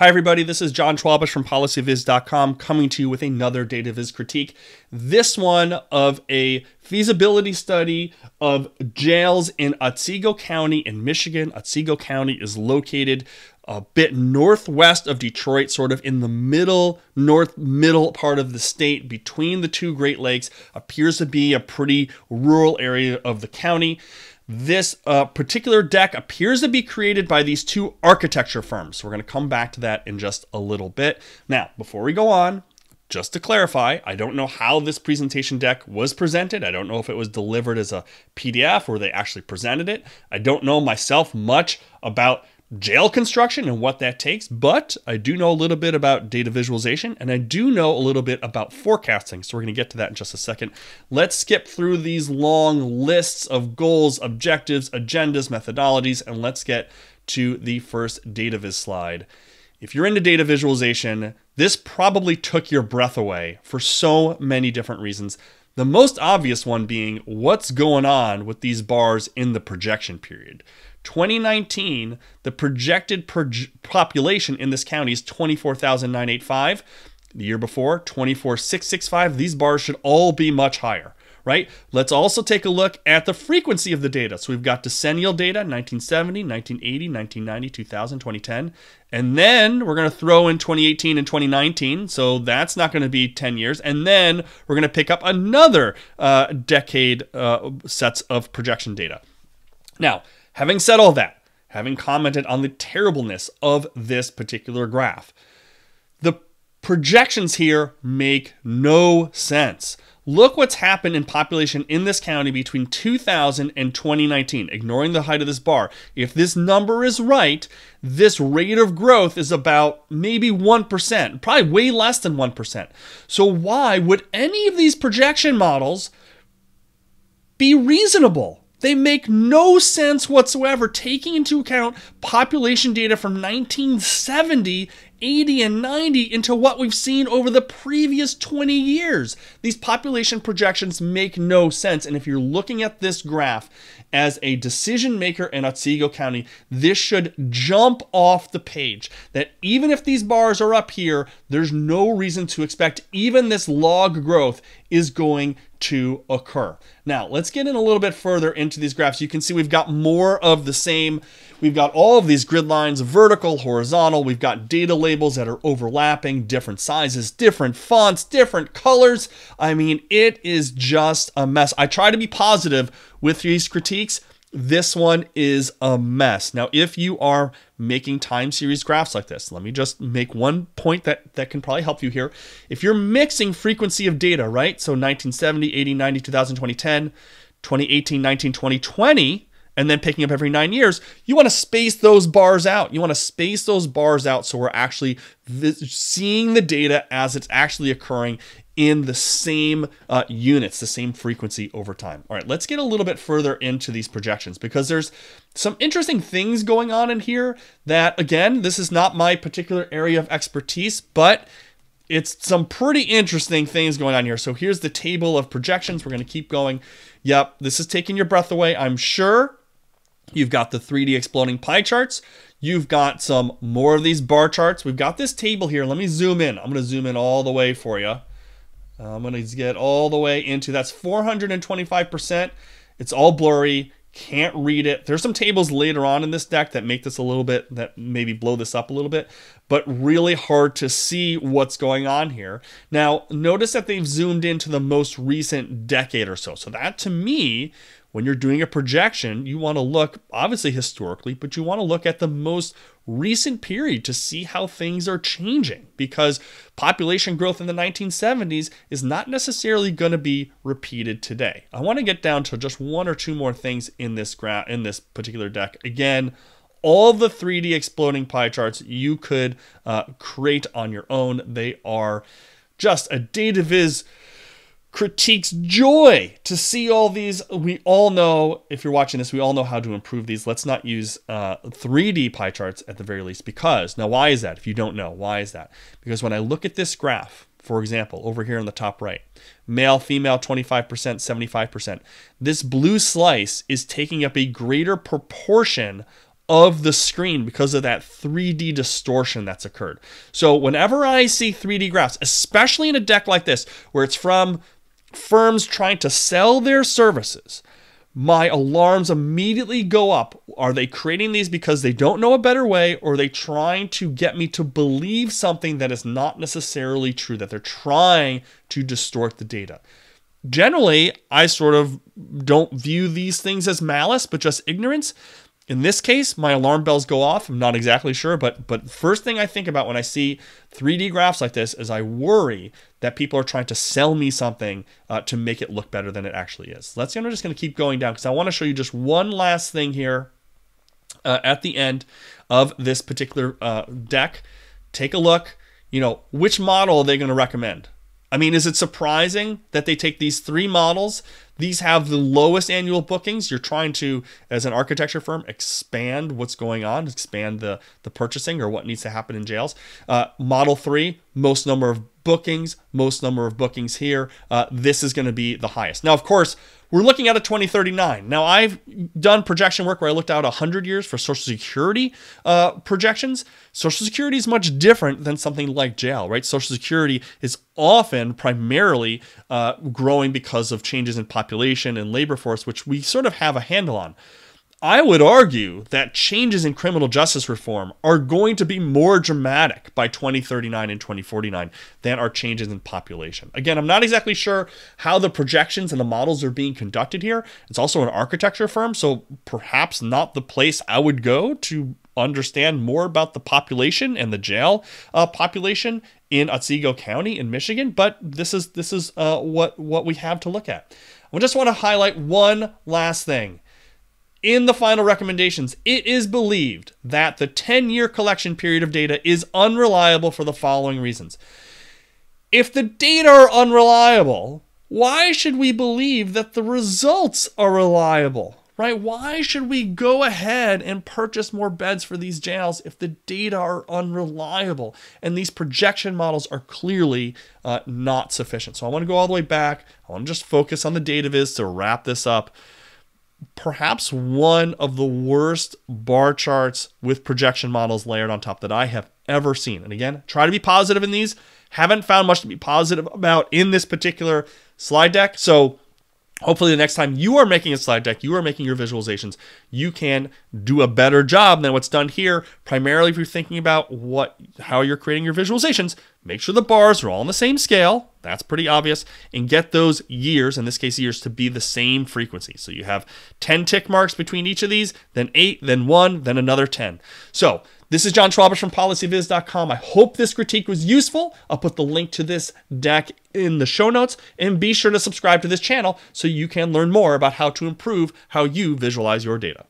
Hi, everybody. This is Jon Schwabish from PolicyViz.com coming to you with another Data Viz critique. This one of a feasibility study of jails in Otsego County in Michigan. Otsego County is located a bit northwest of Detroit, sort of in the middle, north middle part of the state between the two Great Lakes. Appears to be a pretty rural area of the county. This uh, particular deck appears to be created by these two architecture firms. We're going to come back to that in just a little bit. Now, before we go on, just to clarify, I don't know how this presentation deck was presented. I don't know if it was delivered as a PDF or they actually presented it. I don't know myself much about jail construction and what that takes, but I do know a little bit about data visualization and I do know a little bit about forecasting. So we're going to get to that in just a second. Let's skip through these long lists of goals, objectives, agendas, methodologies, and let's get to the first data viz slide. If you're into data visualization, this probably took your breath away for so many different reasons. The most obvious one being what's going on with these bars in the projection period. 2019, the projected population in this county is 24,985. The year before, 24,665. These bars should all be much higher, right? Let's also take a look at the frequency of the data. So we've got decennial data 1970, 1980, 1990, 2000, 2010. And then we're going to throw in 2018 and 2019. So that's not going to be 10 years. And then we're going to pick up another uh, decade uh, sets of projection data. Now, Having said all that, having commented on the terribleness of this particular graph, the projections here make no sense. Look what's happened in population in this county between 2000 and 2019, ignoring the height of this bar. If this number is right, this rate of growth is about maybe 1%, probably way less than 1%. So, why would any of these projection models be reasonable? They make no sense whatsoever, taking into account population data from 1970, 80, and 90 into what we've seen over the previous 20 years. These population projections make no sense. And if you're looking at this graph as a decision maker in Otsego County, this should jump off the page. That even if these bars are up here, there's no reason to expect even this log growth is going to occur. Now, let's get in a little bit further into these graphs. You can see we've got more of the same. We've got all of these grid lines, vertical, horizontal. We've got data labels that are overlapping, different sizes, different fonts, different colors. I mean, it is just a mess. I try to be positive with these critiques. This one is a mess. Now, if you are making time series graphs like this, let me just make one point that, that can probably help you here. If you're mixing frequency of data, right? So 1970, 80, 90, 2000, 2010, 2018, 19, 2020, and then picking up every nine years, you want to space those bars out. You want to space those bars out so we're actually seeing the data as it's actually occurring in the same uh, units, the same frequency over time. All right, let's get a little bit further into these projections because there's some interesting things going on in here that, again, this is not my particular area of expertise, but it's some pretty interesting things going on here. So here's the table of projections. We're going to keep going. Yep, this is taking your breath away, I'm sure. You've got the 3D exploding pie charts. You've got some more of these bar charts. We've got this table here. Let me zoom in. I'm going to zoom in all the way for you. Uh, I'm going to get all the way into that's 425%. It's all blurry. Can't read it. There's some tables later on in this deck that make this a little bit, that maybe blow this up a little bit, but really hard to see what's going on here. Now, notice that they've zoomed into the most recent decade or so. So that to me when you're doing a projection, you want to look obviously historically, but you want to look at the most recent period to see how things are changing because population growth in the 1970s is not necessarily going to be repeated today. I want to get down to just one or two more things in this in this particular deck. Again, all the 3D exploding pie charts you could uh, create on your own. They are just a data viz critiques joy to see all these. We all know, if you're watching this, we all know how to improve these. Let's not use uh, 3D pie charts at the very least because, now why is that? If you don't know, why is that? Because when I look at this graph, for example, over here on the top right, male, female, 25%, 75%, this blue slice is taking up a greater proportion of the screen because of that 3D distortion that's occurred. So whenever I see 3D graphs, especially in a deck like this, where it's from firms trying to sell their services, my alarms immediately go up. Are they creating these because they don't know a better way, or are they trying to get me to believe something that is not necessarily true, that they're trying to distort the data? Generally, I sort of don't view these things as malice, but just ignorance. In this case, my alarm bells go off. I'm not exactly sure, but but first thing I think about when I see 3D graphs like this is I worry that people are trying to sell me something uh, to make it look better than it actually is. Let's see, I'm just going to keep going down because I want to show you just one last thing here uh, at the end of this particular uh, deck. Take a look. You know, which model are they going to recommend? I mean, is it surprising that they take these three models? These have the lowest annual bookings. You're trying to, as an architecture firm, expand what's going on, expand the, the purchasing or what needs to happen in jails. Uh, model 3, most number of bookings, most number of bookings here. Uh, this is going to be the highest. Now, of course, we're looking at a 2039. Now, I've done projection work where I looked out 100 years for Social Security uh, projections. Social Security is much different than something like jail, right? Social Security is often primarily uh, growing because of changes in population and labor force, which we sort of have a handle on. I would argue that changes in criminal justice reform are going to be more dramatic by 2039 and 2049 than are changes in population. Again, I'm not exactly sure how the projections and the models are being conducted here. It's also an architecture firm, so perhaps not the place I would go to understand more about the population and the jail uh, population in Otsego County in Michigan. But this is this is uh, what what we have to look at. I just want to highlight one last thing in the final recommendations, it is believed that the 10 year collection period of data is unreliable for the following reasons. If the data are unreliable, why should we believe that the results are reliable? Right? Why should we go ahead and purchase more beds for these jails if the data are unreliable and these projection models are clearly uh, not sufficient? So I want to go all the way back. I want to just focus on the data viz to wrap this up perhaps one of the worst bar charts with projection models layered on top that I have ever seen. And again, try to be positive in these. Haven't found much to be positive about in this particular slide deck. So hopefully the next time you are making a slide deck, you are making your visualizations, you can do a better job than what's done here. Primarily if you're thinking about what how you're creating your visualizations, make sure the bars are all on the same scale. That's pretty obvious. And get those years, in this case years, to be the same frequency. So you have 10 tick marks between each of these, then 8, then 1, then another 10. So this is Jon Schwabish from PolicyViz.com. I hope this critique was useful. I'll put the link to this deck in the show notes. And be sure to subscribe to this channel so you can learn more about how to improve how you visualize your data.